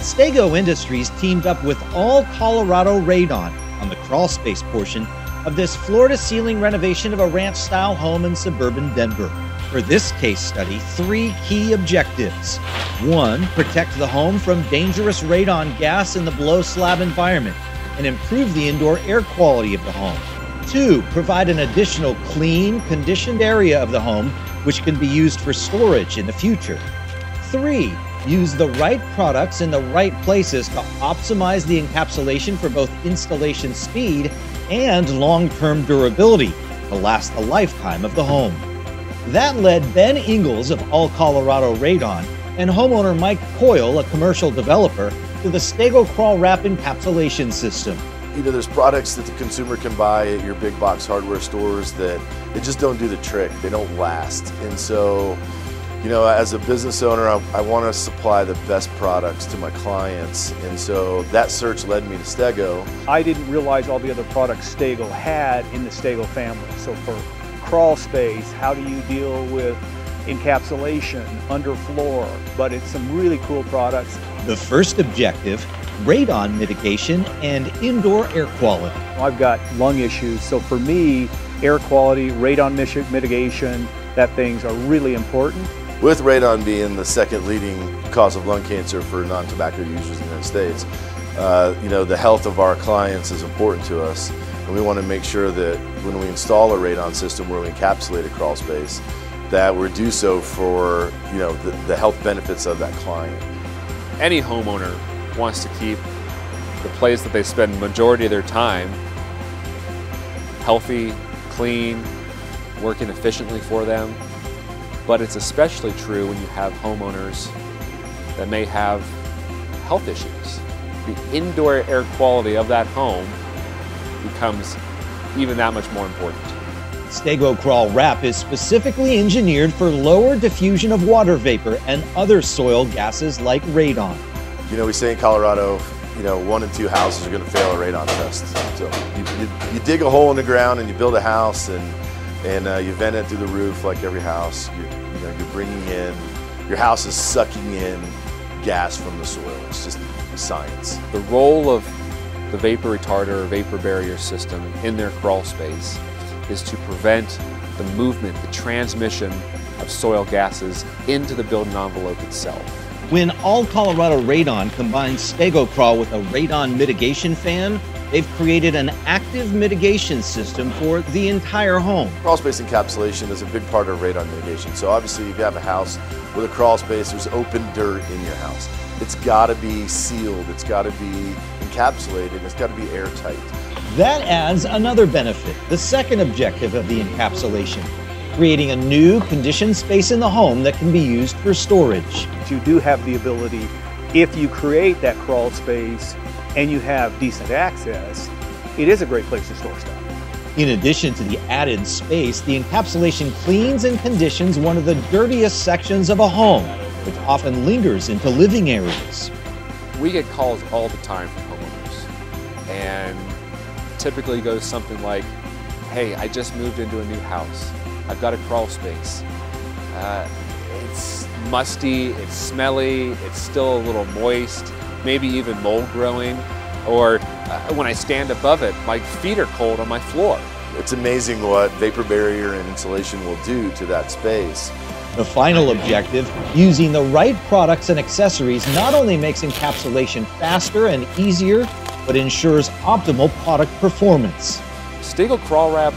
Stego Industries teamed up with All Colorado Radon on the crawl space portion of this floor to ceiling renovation of a ranch style home in suburban Denver. For this case study, three key objectives. One, protect the home from dangerous radon gas in the below slab environment and improve the indoor air quality of the home. Two, provide an additional clean, conditioned area of the home which can be used for storage in the future. Three, use the right products in the right places to optimize the encapsulation for both installation speed and long term durability to last the lifetime of the home. That led Ben Ingles of All Colorado Radon and homeowner Mike Coyle, a commercial developer, to the Stego Crawl Wrap encapsulation system. You know, there's products that the consumer can buy at your big box hardware stores that they just don't do the trick. They don't last. And so, you know, as a business owner, I, I want to supply the best products to my clients. And so that search led me to Stego. I didn't realize all the other products Stego had in the Stego family. So for crawl space, how do you deal with encapsulation, underfloor, but it's some really cool products. The first objective radon mitigation and indoor air quality. I've got lung issues, so for me, air quality, radon mitigation, that things are really important. With radon being the second leading cause of lung cancer for non-tobacco users in the United States, uh, you know, the health of our clients is important to us. And we want to make sure that when we install a radon system where we encapsulate a crawl space, that we do so for you know the, the health benefits of that client. Any homeowner wants to keep the place that they spend majority of their time healthy, clean, working efficiently for them. But it's especially true when you have homeowners that may have health issues. The indoor air quality of that home becomes even that much more important. Stego Crawl Wrap is specifically engineered for lower diffusion of water vapor and other soil gases like radon. You know, we say in Colorado, you know, one in two houses are going to fail a radon test. So you, you, you, dig a hole in the ground and you build a house and and uh, you vent it through the roof like every house. You, you know, you're bringing in, your house is sucking in gas from the soil. It's just science. The role of the vapor retarder or vapor barrier system in their crawl space is to prevent the movement, the transmission of soil gases into the building envelope itself. When All Colorado Radon combines Stego Crawl with a radon mitigation fan, they've created an active mitigation system for the entire home. Crawl space encapsulation is a big part of radon mitigation. So obviously if you have a house with a crawl space, there's open dirt in your house. It's got to be sealed, it's got to be encapsulated, it's got to be airtight. That adds another benefit, the second objective of the encapsulation, creating a new conditioned space in the home that can be used for storage. You do have the ability, if you create that crawl space and you have decent access, it is a great place to store stuff. In addition to the added space, the encapsulation cleans and conditions one of the dirtiest sections of a home, which often lingers into living areas. We get calls all the time from homeowners, and typically goes something like, hey, I just moved into a new house. I've got a crawl space. Uh, it's musty, it's smelly, it's still a little moist, maybe even mold growing, or uh, when I stand above it, my feet are cold on my floor. It's amazing what vapor barrier and insulation will do to that space. The final objective, using the right products and accessories, not only makes encapsulation faster and easier, but ensures optimal product performance. Stego Crawl Wrap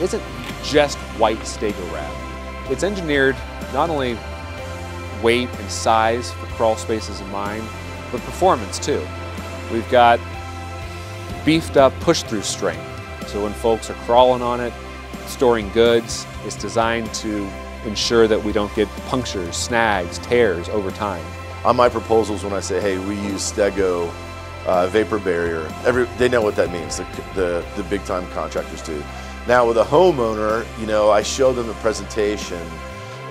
isn't just white Stego Wrap. It's engineered not only weight and size for crawl spaces in mind, but performance too. We've got beefed up push-through strength. So when folks are crawling on it, storing goods, it's designed to ensure that we don't get punctures, snags, tears over time. On my proposals, when I say, hey, we use Stego uh, vapor barrier, every, they know what that means, the, the, the big time contractors do. Now with a homeowner, you know, I show them the presentation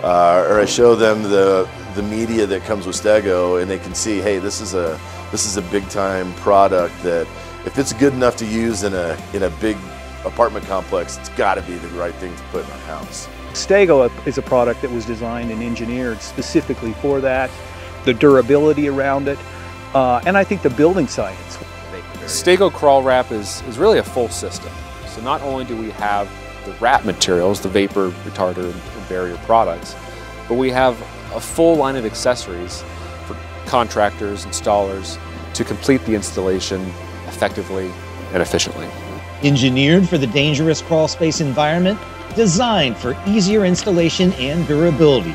uh, or I show them the, the media that comes with Stego and they can see, hey, this is a, this is a big time product that if it's good enough to use in a, in a big apartment complex, it's got to be the right thing to put in our house. Stego is a product that was designed and engineered specifically for that. The durability around it, uh, and I think the building science. Stego crawl wrap is, is really a full system. So not only do we have the wrap materials, the vapor retarder and barrier products, but we have a full line of accessories for contractors, installers, to complete the installation effectively and efficiently. Engineered for the dangerous crawl space environment, designed for easier installation and durability,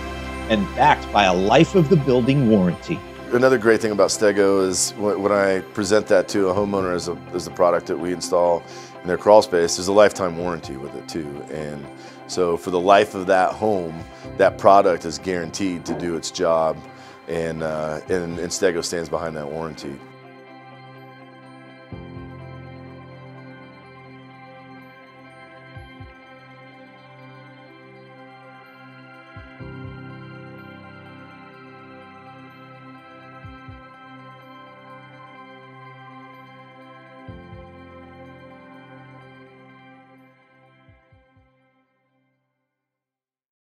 and backed by a life of the building warranty. Another great thing about Stego is when I present that to a homeowner as a, as a product that we install in their crawl space, there's a lifetime warranty with it too. And so for the life of that home, that product is guaranteed to do its job and, uh, and, and Stego stands behind that warranty.